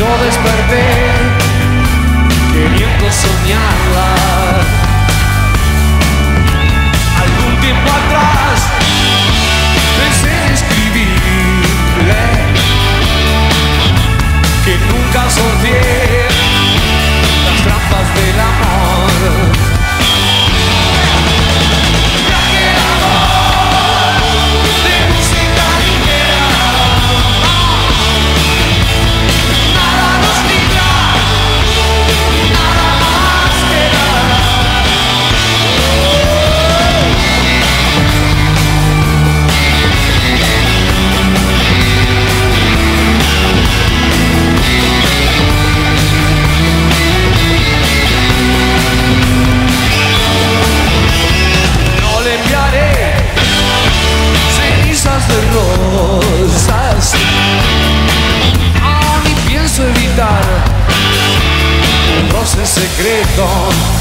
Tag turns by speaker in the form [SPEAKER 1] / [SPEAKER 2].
[SPEAKER 1] yo desperté queriendo soñarla. gone.